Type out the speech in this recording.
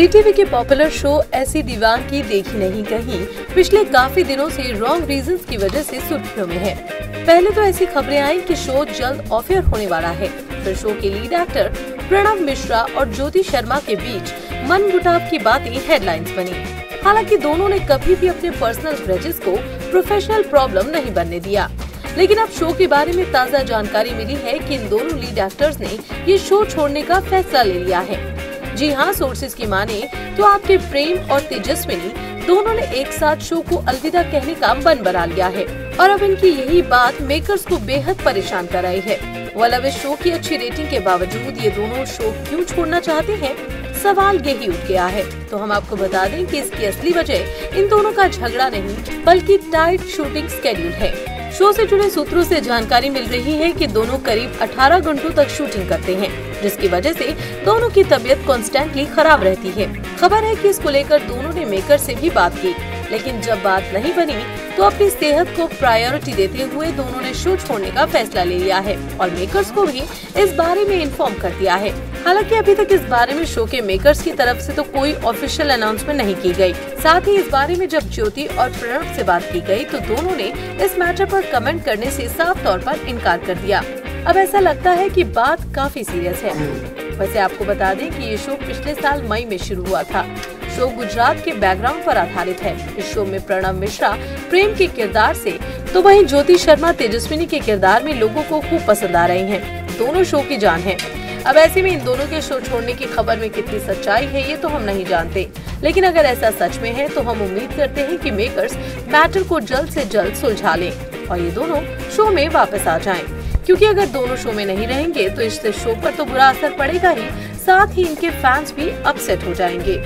जी TV के popular show ऐसी दीवान की देखी नहीं कहीं। पिछले काफ़ी दिनों से रॉन्ग रीजन की वजह से सुर्खियों में है। पहले तो ऐसी खबरें आई कि शो जल्द ऑफ़र होने वाला है। फिर शो के लीड एक्टर प्रणव मिश्रा और ज्योति शर्मा के बीच मन मुटाव की बातें हेडलाइंस बनी। हालाँकि दोनों ने कभी भी अपने पर्सनल ग्रजेस को प्रोफेशनल प्रॉब्लम नहीं बनने दिया। लेकिन अब शो के बारे में ताज़ा जानकारी मिली है कि इन दोनों लीड एक्टर्स ने ये शो छोड़ने का फैसला ले लिया है। जी हाँ सोर्सेज की माने तो आपके प्रेम और तेजस्विनी दोनों ने एक साथ शो को अलविदा कहने का मन बना लिया है। और अब इनकी यही बात मेकर्स को बेहद परेशान कर रही है। वह इस शो की अच्छी रेटिंग के बावजूद ये दोनों शो क्यों छोड़ना चाहते हैं? सवाल यही उठ गया है। तो हम आपको बता दें कि इसकी असली वजह इन दोनों का झगड़ा नहीं, बल्कि टाइट शूटिंग स्केड्यूल है। शो से जुड़े सूत्रों से जानकारी मिल रही है कि दोनों करीब 18 घंटों तक शूटिंग करते हैं, जिसकी वजह से दोनों की तबीयत कॉन्स्टेंटली खराब रहती है। खबर है कि इसको लेकर दोनों ने मेकर से भी बात की, लेकिन जब बात नहीं बनी तो अपनी सेहत को प्रायोरिटी देते हुए दोनों ने शो छोड़ने का फैसला ले लिया है और मेकर्स को भी इस बारे में इन्फॉर्म कर दिया है। हालाँकि अभी तक इस बारे में शो के मेकर्स की तरफ़ से तो कोई ऑफिशियल अनाउंसमेंट नहीं की गई। साथ ही इस बारे में जब ज्योति और प्रणव से बात की गई तो दोनों ने इस मैटर पर कमेंट करने से साफ़ तौर पर इनकार कर दिया। अब ऐसा लगता है कि बात काफ़ी सीरियस है। वैसे आपको बता दें कि ये शो पिछले साल मई में शुरू हुआ था। शो गुजरात के बैकग्राउंड पर आधारित है। इस शो में प्रणव मिश्रा प्रेम के किरदार से तो वहीं ज्योति शर्मा तेजस्विनी के किरदार में लोगों को खूब पसंद आ रही हैं। दोनों शो की जान है। अब ऐसे में इन दोनों के शो छोड़ने की खबर में कितनी सच्चाई है, ये तो हम नहीं जानते। लेकिन अगर ऐसा सच में है तो हम उम्मीद करते हैं कि मेकर्स मैटर को जल्द से जल्द सुलझा लें और ये दोनों शो में वापस आ जाएँ। क्योंकि अगर दोनों शो में नहीं रहेंगे तो इससे शो पर तो बुरा असर पड़ेगा ही। साथ ही इनके फैंस भी अपसेट हो जाएँगे।